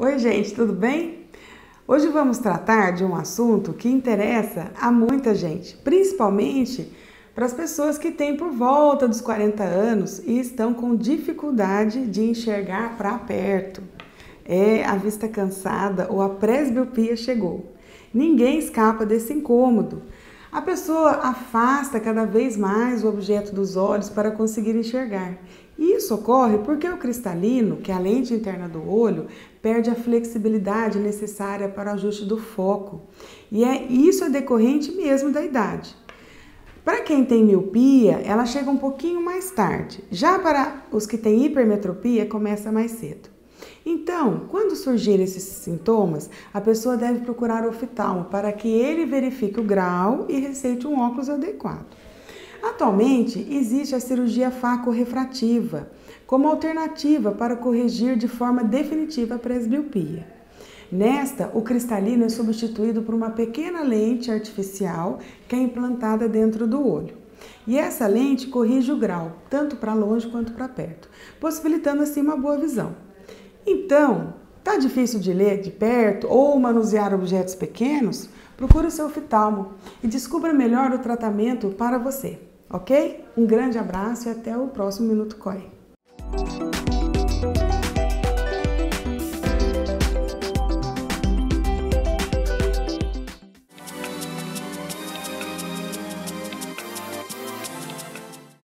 Oi, gente, tudo bem? Hoje vamos tratar de um assunto que interessa a muita gente, principalmente para as pessoas que têm por volta dos 40 anos e estão com dificuldade de enxergar para perto. É a vista cansada ou a presbiopia chegou. Ninguém escapa desse incômodo. A pessoa afasta cada vez mais o objeto dos olhos para conseguir enxergar. Isso ocorre porque o cristalino, que é a lente interna do olho, perde a flexibilidade necessária para o ajuste do foco. E é isso é decorrente mesmo da idade. Para quem tem miopia, ela chega um pouquinho mais tarde. Já para os que têm hipermetropia, começa mais cedo. Então, quando surgirem esses sintomas, a pessoa deve procurar o oftalmo para que ele verifique o grau e receite um óculos adequado. Atualmente, existe a cirurgia faco-refrativa como alternativa para corrigir de forma definitiva a presbiopia. Nesta, o cristalino é substituído por uma pequena lente artificial que é implantada dentro do olho. E essa lente corrige o grau, tanto para longe quanto para perto, possibilitando assim uma boa visão. Então, tá difícil de ler de perto ou manusear objetos pequenos? Procure o seu oftalmo e descubra melhor o tratamento para você, ok? Um grande abraço e até o próximo Minuto COI.